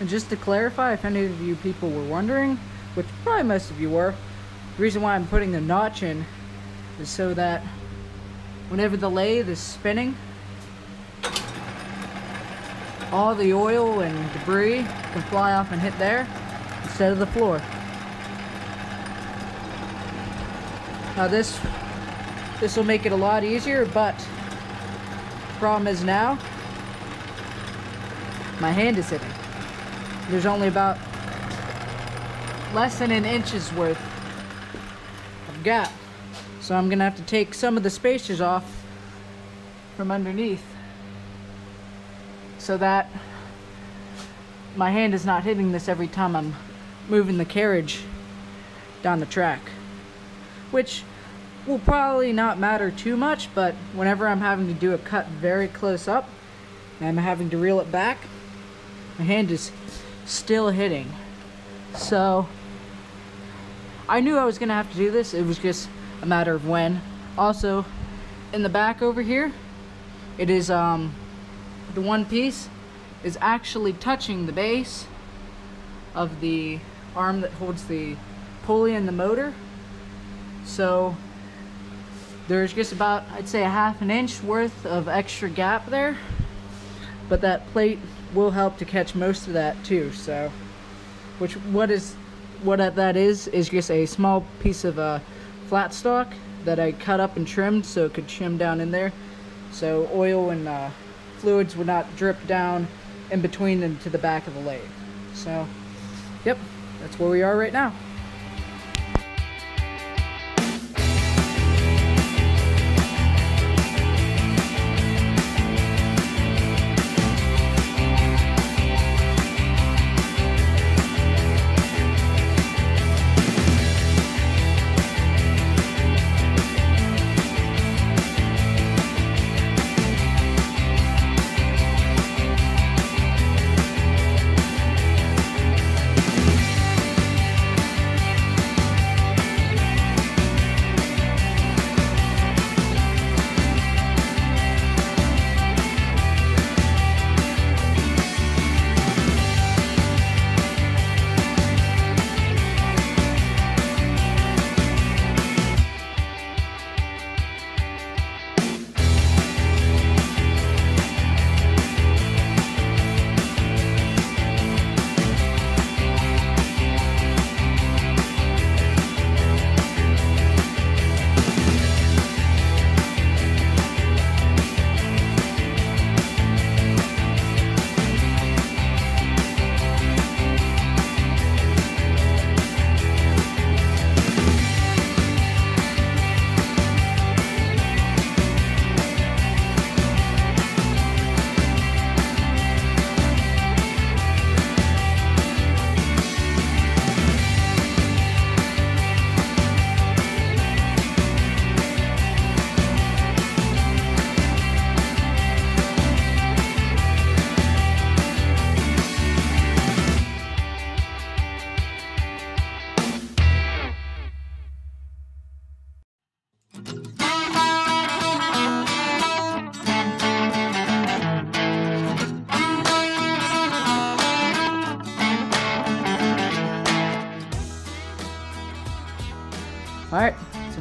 And just to clarify, if any of you people were wondering, which probably most of you were, the reason why I'm putting the notch in is so that whenever the lathe is spinning, all the oil and debris can fly off and hit there instead of the floor. Now this this will make it a lot easier, but problem is now my hand is hitting. There's only about less than an inch's worth of gap. So I'm gonna have to take some of the spacers off from underneath so that my hand is not hitting this every time I'm moving the carriage down the track. Which will probably not matter too much, but whenever I'm having to do a cut very close up and I'm having to reel it back, my hand is still hitting. So I knew I was gonna have to do this. It was just a matter of when. Also, in the back over here, it is um, the one piece is actually touching the base of the arm that holds the pulley and the motor. So there's just about, I'd say a half an inch worth of extra gap there. But that plate will help to catch most of that too. So, which what is what that is is just a small piece of uh, flat stock that I cut up and trimmed so it could shim down in there. So oil and uh, fluids would not drip down in between and to the back of the lathe. So, yep, that's where we are right now.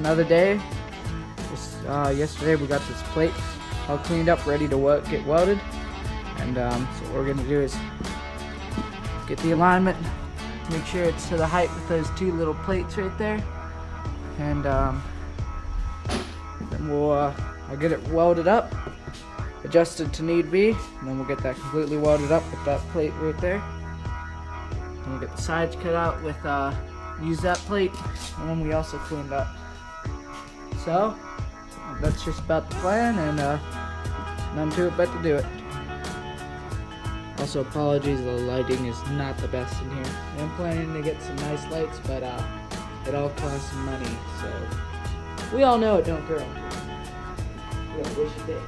Another day. Just, uh, yesterday we got this plate all cleaned up, ready to wel get welded. And um, so what we're going to do is get the alignment, make sure it's to the height with those two little plates right there. And um, then we'll uh, I'll get it welded up, adjusted to need be, and then we'll get that completely welded up with that plate right there. And we'll get the sides cut out with uh, use that plate and then we also cleaned up so that's just about the plan and uh, none to it but to do it. Also apologies the lighting is not the best in here. I'm planning to get some nice lights but uh, it all costs money so. We all know it don't grow yeah, wish it did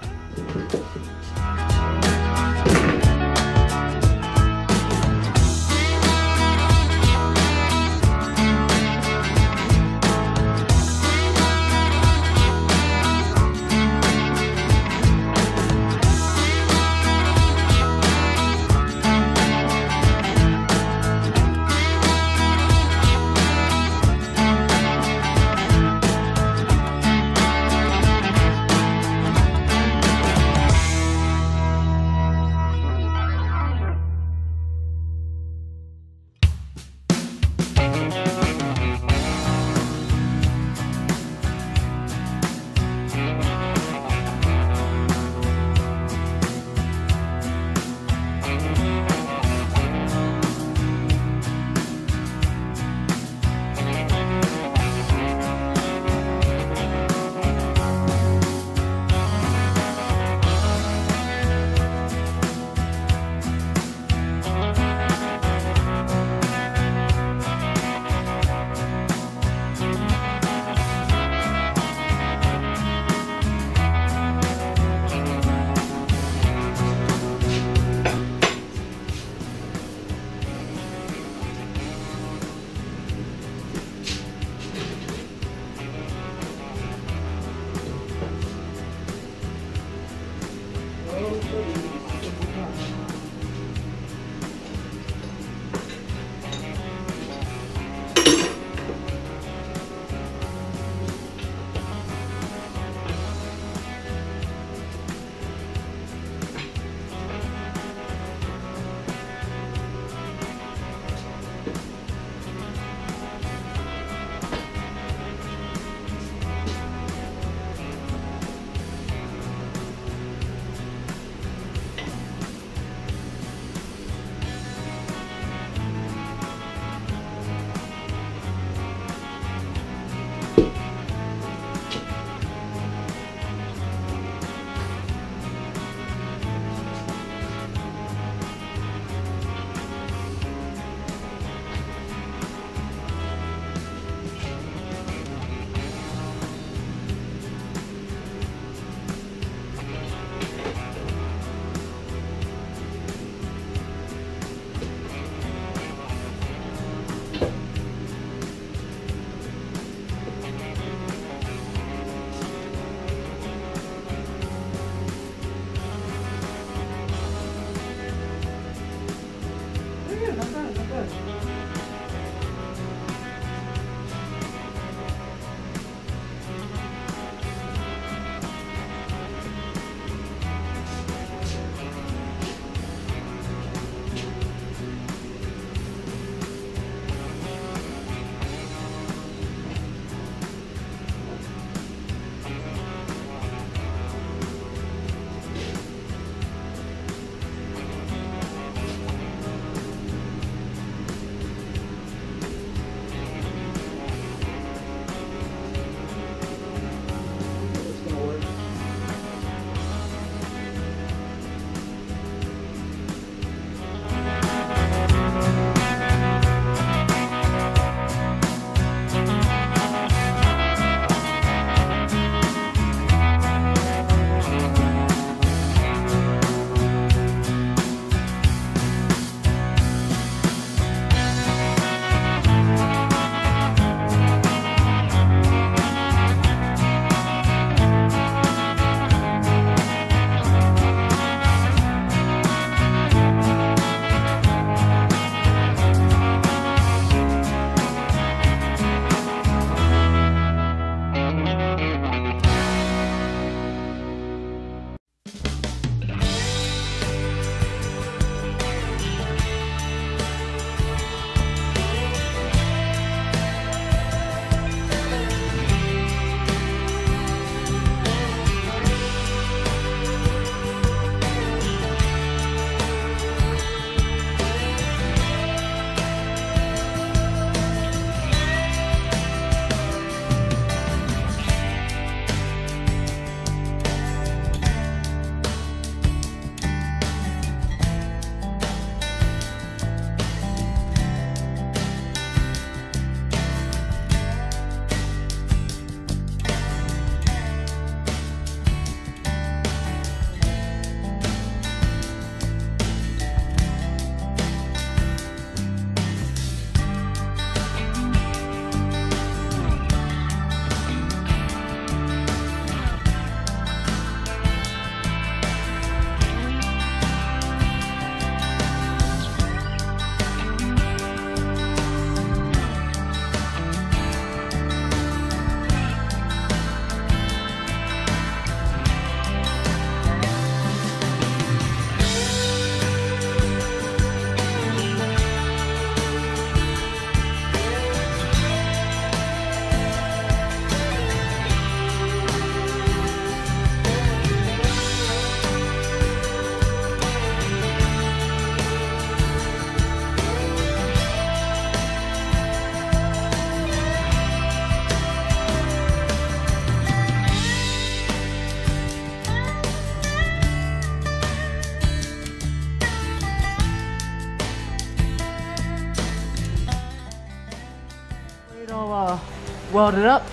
welded up,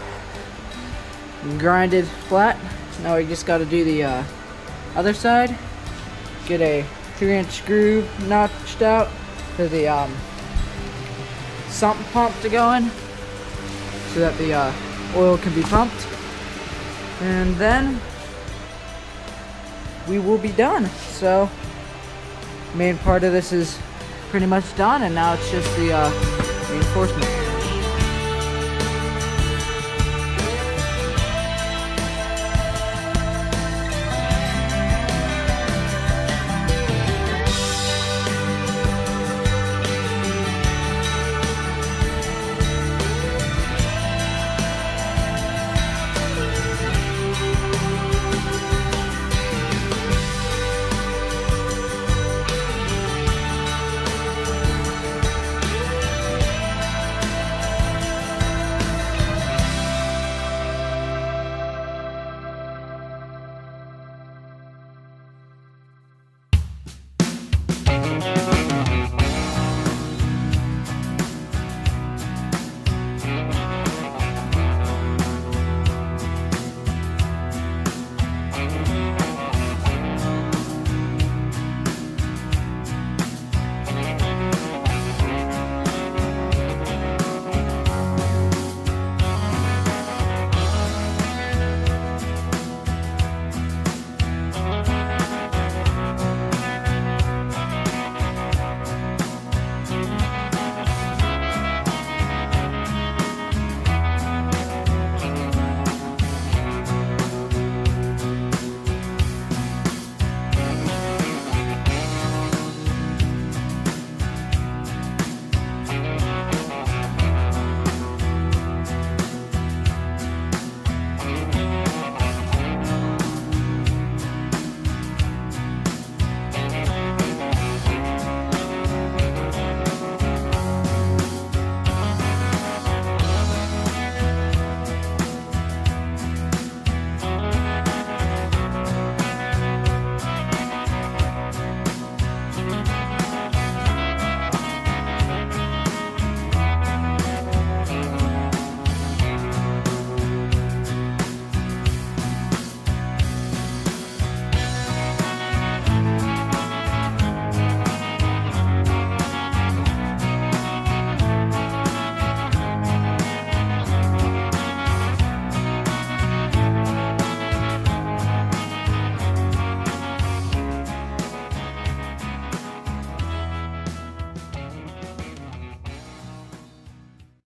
and grinded flat. Now we just got to do the uh, other side. Get a three-inch groove notched out for the um, sump pump to go in, so that the uh, oil can be pumped. And then we will be done. So main part of this is pretty much done and now it's just the uh, reinforcement.